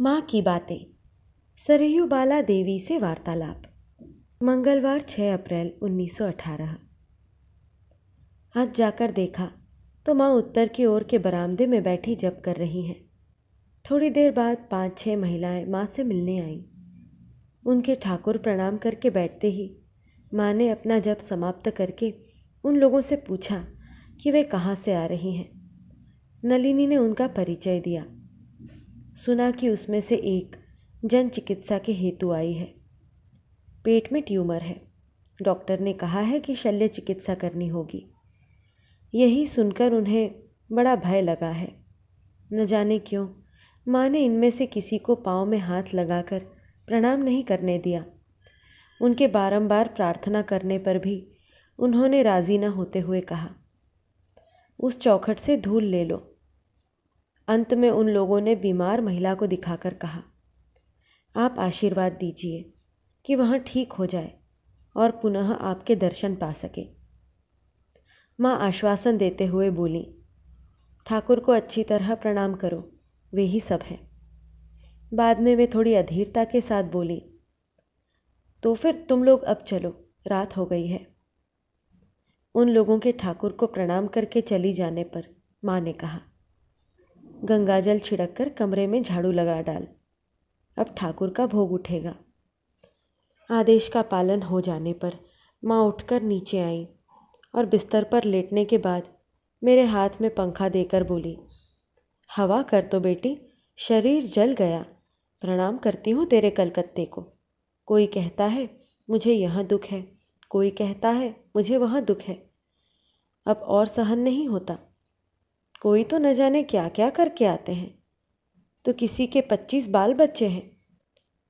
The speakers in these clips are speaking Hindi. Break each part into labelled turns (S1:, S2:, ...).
S1: माँ की बातें। सरयू बाला देवी से वार्तालाप। मंगलवार 6 अप्रैल 1918 आज जाकर देखा तो माँ उत्तर की ओर के बरामदे में बैठी जप कर रही हैं। थोड़ी देर बाद पाँच, छह महिलाएँ माँ से मिलने आईं। उनके ठाकुर प्रणाम करके बैठते ही माँ ने अपना जप समाप्त करके उन लोगों से पूछा कि वे कहाँ से आ रही हैं। नलिनी ने उनका परिचय दिया। सुना कि उसमें से एक जन चिकित्सा के हेतु आई है। पेट में ट्यूमर है। डॉक्टर ने कहा है कि शल्य चिकित्सा करनी होगी। यही सुनकर उन्हें बड़ा भय लगा है। न जाने क्यों, माँ ने इनमें से किसी को पाँव में हाथ लगाकर प्रणाम नहीं करने दिया। उनके बारंबार प्रार्थना करने पर भी उन्होंने राज़ी न होते हुए कहा, उस चौखट से धूल ले लो। अंत में उन लोगों ने बीमार महिला को दिखाकर कहा, आप आशीर्वाद दीजिए कि वहाँ ठीक हो जाए और पुनः आपके दर्शन पा सके माँ आश्वासन देते हुए बोली, ठाकुर को अच्छी तरह प्रणाम करो, वे ही सब हैं बाद में वे थोड़ी अधीरता के साथ बोली तो फिर तुम लोग अब चलो, रात हो गई है उन लोगों के ठाकुर को प्रणाम करके चली जाने पर माँ ने कहा गंगाजल छिड़क कर कमरे में झाड़ू लगा डाल। अब ठाकुर का भोग उठेगा। आदेश का पालन हो जाने पर माँ उठकर नीचे आई और बिस्तर पर लेटने के बाद मेरे हाथ में पंखा देकर बोली, हवा कर तो बेटी, शरीर जल गया। प्रणाम करती हूँ तेरे कलकत्ते को। कोई कहता है, मुझे यहाँ दुख है। कोई कहता है, मुझे वहाँ दुख है। अब और सहन नहीं होता। कोई तो न जाने क्या क्या करके आते हैं। तो किसी के पच्चीस बाल बच्चे हैं।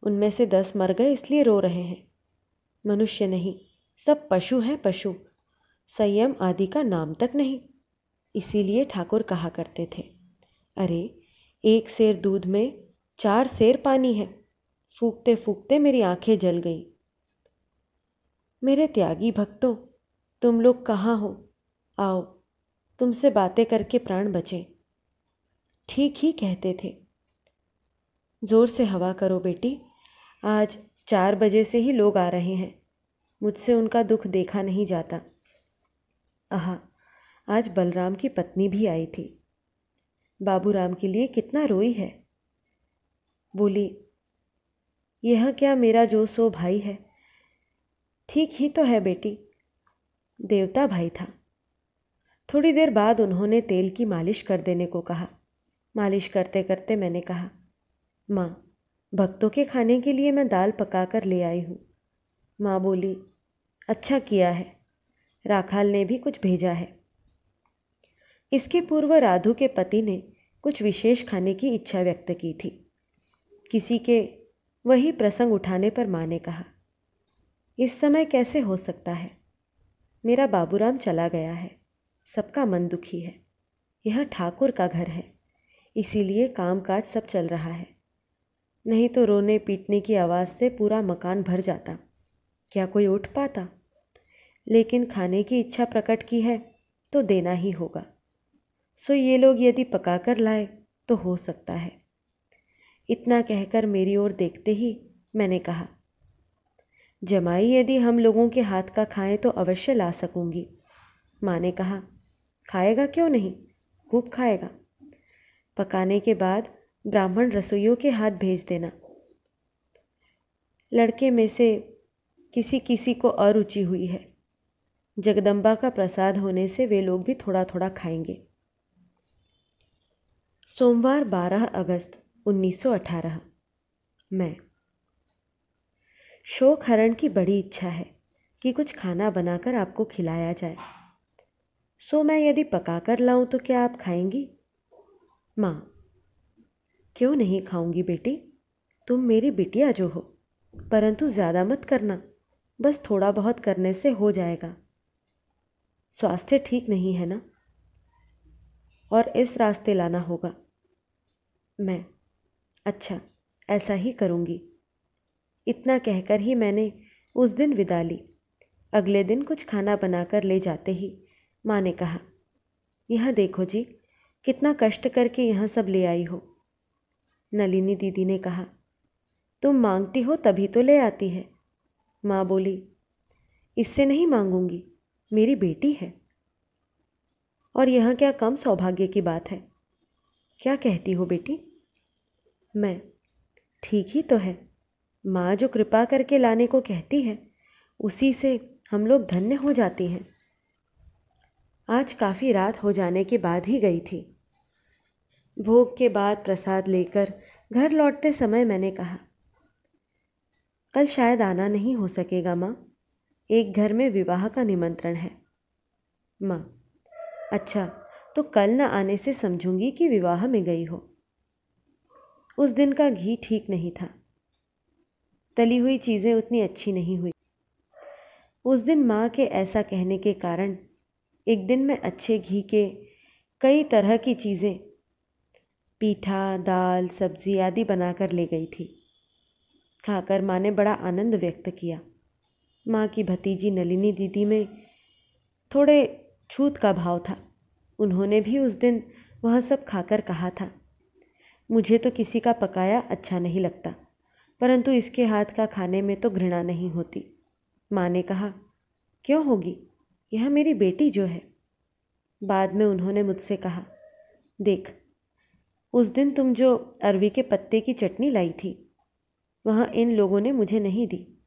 S1: उनमें से दस मर गए इसलिए रो रहे हैं। मनुष्य नहीं, सब पशु हैं पशु। संयम आदि का नाम तक नहीं। इसीलिए ठाकुर कहा करते थे, अरे, एक सेर दूध में चार सेर पानी है। फूकते फूकते मेरी आँखें जल गई। मेरे त्यागी भक्तों, तुम लोग कहाँ हो? आओ तुमसे बातें करके प्राण बचे। ठीक ही कहते थे। ज़ोर से हवा करो बेटी। आज चार बजे से ही लोग आ रहे हैं। मुझसे उनका दुख देखा नहीं जाता। आह, आज बलराम की पत्नी भी आई थी। बाबूराम के लिए कितना रोई है। बोली, यह क्या मेरा जो सो भाई है? ठीक ही तो है बेटी। देवता भाई था। थोड़ी देर बाद उन्होंने तेल की मालिश कर देने को कहा। मालिश करते करते मैंने कहा, माँ, भक्तों के खाने के लिए मैं दाल पका कर ले आई हूँ। माँ बोली अच्छा किया है। राखाल ने भी कुछ भेजा है। इसके पूर्व राधु के पति ने कुछ विशेष खाने की इच्छा व्यक्त की थी। किसी के वही प्रसंग उठाने पर माँ ने कहा, इस समय कैसे हो सकता है? मेरा बाबूराम चला गया है। सबका मन दुखी है। यह ठाकुर का घर है। इसीलिए कामकाज सब चल रहा है। नहीं तो रोने पीटने की आवाज़ से पूरा मकान भर जाता। क्या कोई उठ पाता? लेकिन खाने की इच्छा प्रकट की है तो देना ही होगा। सो ये लोग यदि पका कर लाए तो हो सकता है। इतना कहकर मेरी ओर देखते ही मैंने कहा, जमाई यदि हम लोगों के हाथ का खाएँ तो अवश्य ला सकूँगी। माँ ने कहा खाएगा क्यों नहीं? खूब खाएगा। पकाने के बाद ब्राह्मण रसोइयों के हाथ भेज देना। लड़के में से किसी किसी को अरुचि हुई है। जगदम्बा का प्रसाद होने से वे लोग भी थोड़ा थोड़ा खाएँगे। सोमवार 12 अगस्त 1918 मैं। शोक हरण की बड़ी इच्छा है कि कुछ खाना बनाकर आपको खिलाया जाए। सो मैं यदि पका कर लाऊं तो क्या आप खाएँगी? माँ, क्यों नहीं खाऊँगी बेटी? तुम मेरी बिटिया जो हो, परंतु ज़्यादा मत करना, बस थोड़ा बहुत करने से हो जाएगा। स्वास्थ्य ठीक नहीं है ना? और इस रास्ते लाना होगा। मैं अच्छा ऐसा ही करूँगी। इतना कहकर ही मैंने उस दिन विदा ली। अगले दिन कुछ खाना बनाकर ले जाते ही माँ ने कहा, यह देखो जी, कितना कष्ट करके यहाँ सब ले आई हो। नलिनी दीदी ने कहा, तुम मांगती हो तभी तो ले आती है। माँ बोली, इससे नहीं मांगूँगी, मेरी बेटी है। और यह क्या कम सौभाग्य की बात है? क्या कहती हो बेटी? मैं, ठीक ही तो है। माँ जो कृपा करके लाने को कहती है, उसी से हम लोग धन्य हो जाती हैं। आज काफ़ी रात हो जाने के बाद ही गई थी। भोग के बाद प्रसाद लेकर घर लौटते समय मैंने कहा, कल शायद आना नहीं हो सकेगा, माँ। एक घर में विवाह का निमंत्रण है। माँ अच्छा तो कल न आने से समझूँगी कि विवाह में गई हो। उस दिन का घी ठीक नहीं था। तली हुई चीज़ें उतनी अच्छी नहीं हुई। उस दिन माँ के ऐसा कहने के कारण एक दिन मैं अच्छे घी के कई तरह की चीज़ें, पीठा, दाल, सब्ज़ी आदि बनाकर ले गई थी। खाकर माँ ने बड़ा आनंद व्यक्त किया। माँ की भतीजी नलिनी दीदी में थोड़े छूत का भाव था। उन्होंने भी उस दिन वह सब खाकर कहा था। मुझे तो किसी का पकाया अच्छा नहीं लगता, परंतु इसके हाथ का खाने में तो घृणा नहीं होती। माँ ने कहा, क्यों होगी? यह मेरी बेटी जो है। बाद में उन्होंने मुझसे कहा, देख, उस दिन तुम जो अरवी के पत्ते की चटनी लाई थी, वहाँ इन लोगों ने मुझे नहीं दी।